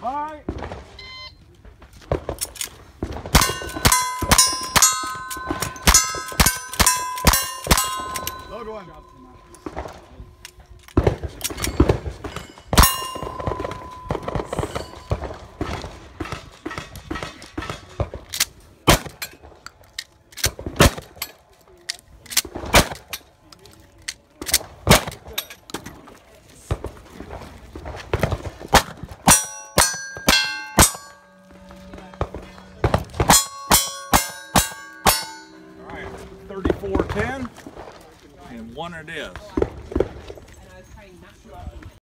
Bye. Load one. 7410 and one it is.